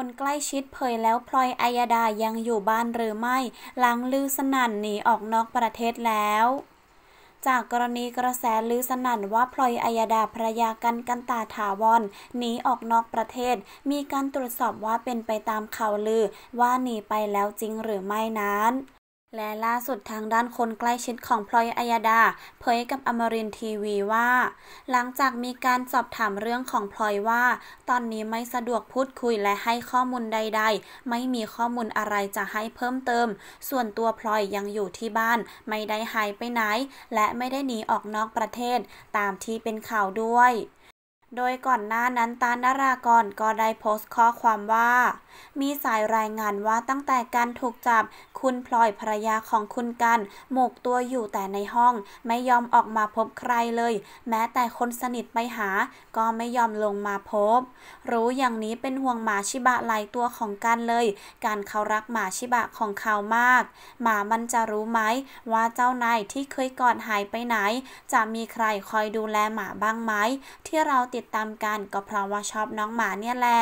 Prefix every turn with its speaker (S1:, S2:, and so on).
S1: คนใกล้ชิดเผยแล้วพลอยอัยดายังอยู่บ้านหรือไม่ หลังลือสนั่นหนีออกนอกประเทศแล้วจากกรณีกระแสลือสนั่นว่าพลอยอัยดาภรยากันกันตาถาวรหนีออกนอกประเทศ มีการตรวจสอบว่าเป็นไปตามข่าวลือว่าหนีไปแล้วจริงหรือไม่นั้น และล่าสุดทางด้านคนใกล้ชิดของพลอยอัยดา เผยกับอมรินทีวีว่า หลังจากมีการสอบถามเรื่องของพลอยว่า ตอนนี้ไม่สะดวกพูดคุยและให้ข้อมูลใด ๆ ไม่มีข้อมูลอะไรจะให้เพิ่มเติม ส่วนตัวพลอยยังอยู่ที่บ้าน ไม่ได้หายไปไหน และไม่ได้หนีออกนอกประเทศ ตามที่เป็นข่าวด้วย โดยก่อนหน้านั้นตานารากรก็ได้โพสต์ข้อความว่า มีสายรายงานว่าตั้งแต่การถูกจับ คุณพลอยภรรยาของคุณกันหมกตัวอยู่แต่ในห้อง ไม่ยอมออกมาพบใครเลย แม้แต่คนสนิทไปหา ก็ไม่ยอมลงมาพบ รู้อย่างนี้เป็นห่วงหมาชิบะหลายตัวของกันเลย การเขารักหมาชิบะของเขามาก หมามันจะรู้ไหมว่าเจ้านายที่เคยกอดหายไปไหน จะมีใครคอยดูแลหมาบ้างไหมที่เราติดตามกัน ก็เพราะว่าชอบน้องหมาเนี่ยแหละ